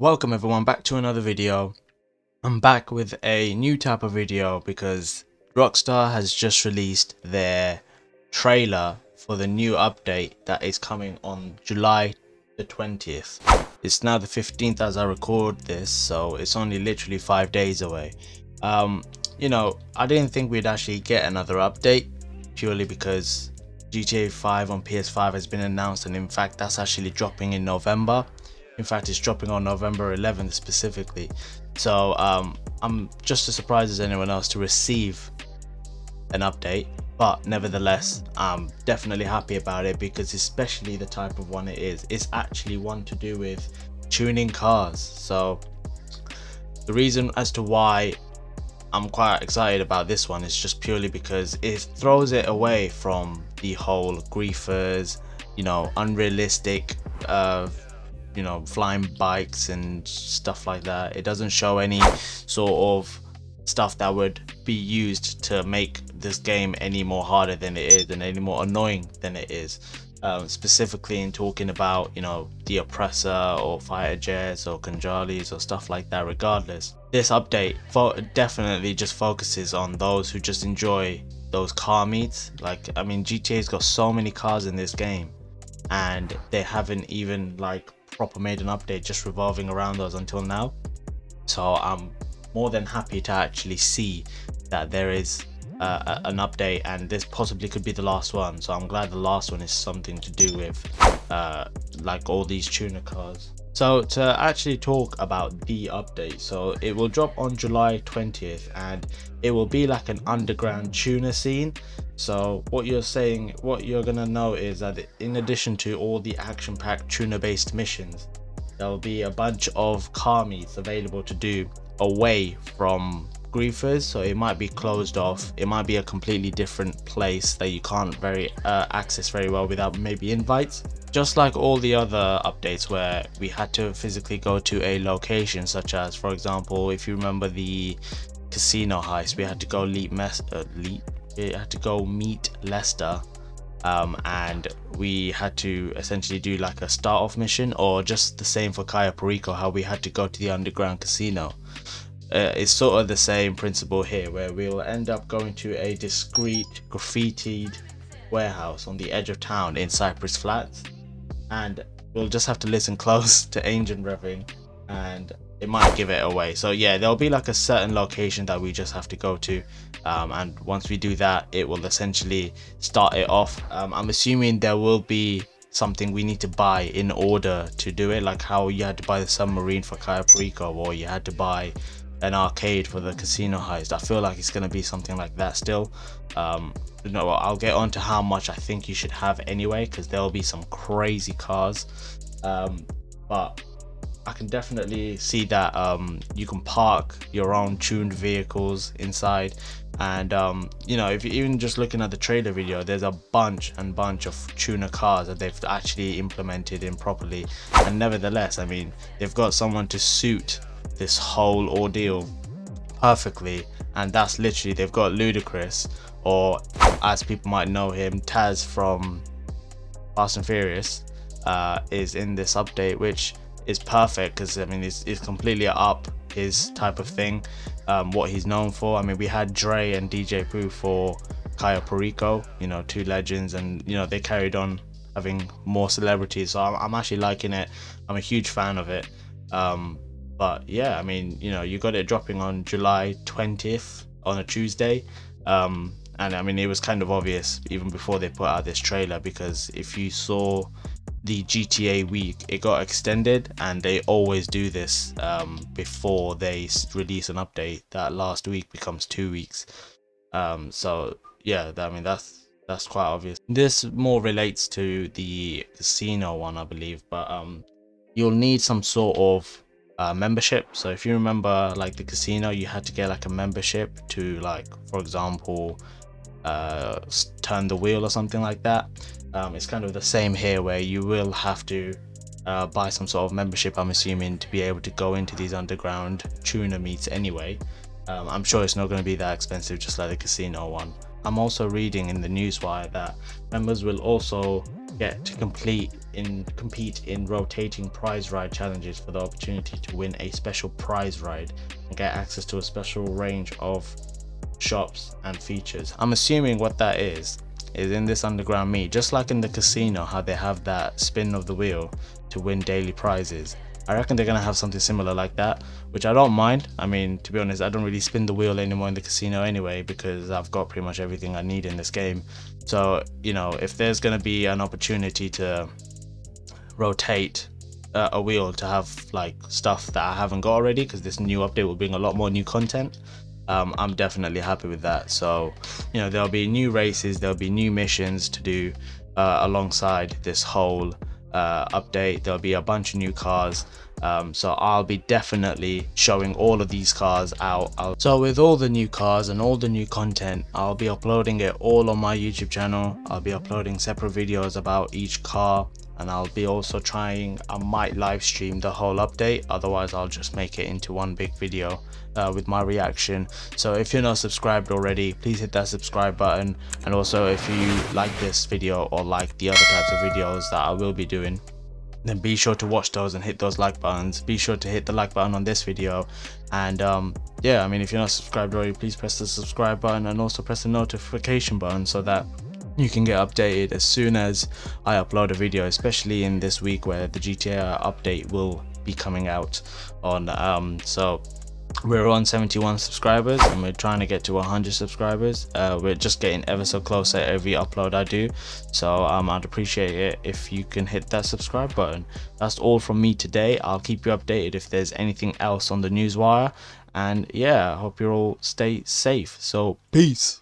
Welcome everyone back to another video. I'm back with a new type of video because Rockstar has just released their trailer for the new update that is coming on July the 20th. It's now the 15th as I record this so it's only literally five days away. Um, you know, I didn't think we'd actually get another update purely because GTA 5 on PS5 has been announced and in fact that's actually dropping in November. In fact, it's dropping on November 11th specifically. So um, I'm just as surprised as anyone else to receive an update. But nevertheless, I'm definitely happy about it because especially the type of one it is, it's actually one to do with tuning cars. So the reason as to why I'm quite excited about this one is just purely because it throws it away from the whole griefers, you know, unrealistic uh, you know flying bikes and stuff like that. It doesn't show any sort of stuff that would be used to make this game any more harder than it is and any more annoying than it is. Um, specifically in talking about you know the oppressor or fighter jets or Khanjalis or stuff like that regardless. This update definitely just focuses on those who just enjoy those car meets. Like i mean gta's got so many cars in this game and they haven't even like proper made an update just revolving around those until now. So I'm more than happy to actually see that there is uh, an update and this possibly could be the last one. So I'm glad the last one is something to do with uh, like all these tuner cars. So to actually talk about the update, so it will drop on July 20th and it will be like an underground tuner scene. So what you're saying, what you're gonna know is that in addition to all the action-packed tuner-based missions, there will be a bunch of car meets available to do away from griefers. So it might be closed off. It might be a completely different place that you can't very uh, access very well without maybe invites just like all the other updates where we had to physically go to a location such as for example if you remember the casino heist we had to go leap mess uh, leap we had to go meet Lester um, and we had to essentially do like a start off mission or just the same for Cayo Perico how we had to go to the underground casino. Uh, it's sort of the same principle here where we'll end up going to a discreet graffitied warehouse on the edge of town in Cypress Flats and we'll just have to listen close to engine revving and it might give it away. So yeah there'll be like a certain location that we just have to go to um, and once we do that it will essentially start it off. Um, i'm assuming there will be something we need to buy in order to do it like how you had to buy the submarine for Cayo Perico or you had to buy an arcade for the casino heist. I feel like it's going to be something like that still. Um, you know i'll get on to how much i think you should have anyway because there'll be some crazy cars. Um, but I can definitely see that um, you can park your own tuned vehicles inside. And um, you know if you're even just looking at the trailer video there's a bunch and bunch of tuner cars that they've actually implemented in properly. And nevertheless I mean they've got someone to suit this whole ordeal perfectly and that's literally they've got Ludacris or as people might know him Taz from Fast and Furious uh, is in this update which is perfect because I mean it's, it's completely up his type of thing um, what he's known for. I mean we had Dre and DJ Pooh for Cayo Perico you know two legends and you know they carried on having more celebrities so I'm, I'm actually liking it. I'm a huge fan of it. Um, but yeah I mean you know you got it dropping on July 20th on a Tuesday. Um, and I mean it was kind of obvious even before they put out this trailer because if you saw the GTA week it got extended and they always do this um, before they release an update that last week becomes two weeks. Um, so yeah I mean that's that's quite obvious. This more relates to the casino one I believe but um, you'll need some sort of uh, membership. So if you remember like the casino you had to get like a membership to like for example uh, turn the wheel or something like that. Um, it's kind of the same here where you will have to uh, buy some sort of membership I'm assuming to be able to go into these underground tuner meets anyway. Um, I'm sure it's not going to be that expensive just like the casino one. I'm also reading in the newswire that members will also get to complete in compete in rotating prize ride challenges for the opportunity to win a special prize ride and get access to a special range of shops and features. I'm assuming what that is is in this underground meet, just like in the casino, how they have that spin of the wheel to win daily prizes. I reckon they're gonna have something similar like that, which I don't mind. I mean, to be honest, I don't really spin the wheel anymore in the casino anyway because I've got pretty much everything I need in this game. So, you know, if there's gonna be an opportunity to rotate uh, a wheel to have like stuff that I haven't got already, because this new update will bring a lot more new content, um, I'm definitely happy with that. So, you know, there'll be new races, there'll be new missions to do uh, alongside this whole uh, update. There'll be a bunch of new cars. Um, so I'll be definitely showing all of these cars out. I'll, so with all the new cars and all the new content, I'll be uploading it all on my YouTube channel. I'll be uploading separate videos about each car and I'll be also trying I might live stream the whole update otherwise I'll just make it into one big video uh, with my reaction. So if you're not subscribed already please hit that subscribe button. And also if you like this video or like the other types of videos that I will be doing then be sure to watch those and hit those like buttons. Be sure to hit the like button on this video. And um, yeah i mean if you're not subscribed already please press the subscribe button and also press the notification button so that you can get updated as soon as I upload a video, especially in this week where the GTA update will be coming out on. Um, so we're on 71 subscribers and we're trying to get to 100 subscribers. Uh, we're just getting ever so close at every upload i do. So um, i'd appreciate it if you can hit that subscribe button. That's all from me today. I'll keep you updated if there's anything else on the newswire and yeah i hope you all stay safe. So peace